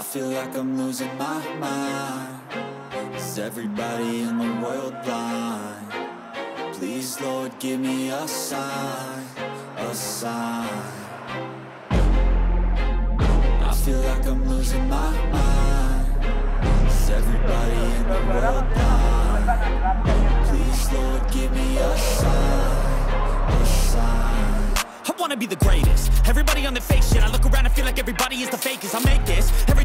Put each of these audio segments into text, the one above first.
I feel like I'm losing my mind. Is everybody in the world blind? Please, Lord, give me a sign A sign. I feel like I'm losing my mind. Is everybody in the world blind? Please, Lord, give me a sign A sign. I wanna be the greatest. Everybody on the fake shit. I look around and feel like everybody is the fakest. I make this. Every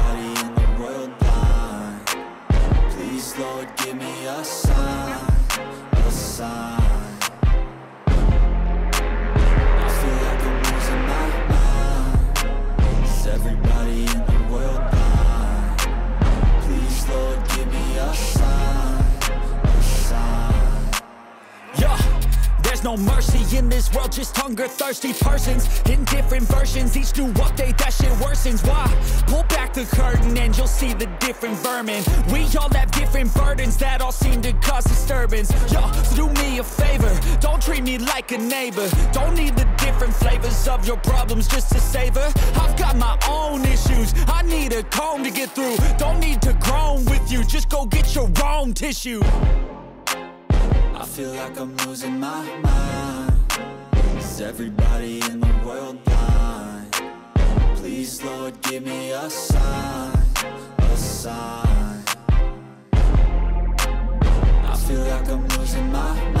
Please, Lord, give me a sign A sign I feel like my mind Is everybody in the world blind? Please, Lord, give me a sign A sign Yeah, there's no mercy in this world, just hunger thirsty persons in different versions. Each new update, that shit worsens. Why? Back the curtain and you'll see the different vermin. We all have different burdens that all seem to cause disturbance. Yo, so do me a favor, don't treat me like a neighbor. Don't need the different flavors of your problems just to savor. I've got my own issues, I need a comb to get through. Don't need to groan with you, just go get your own tissue. I feel like I'm losing my mind Is everybody in the world blind? Please, Lord, give me a sign A sign. I feel like I'm losing my mind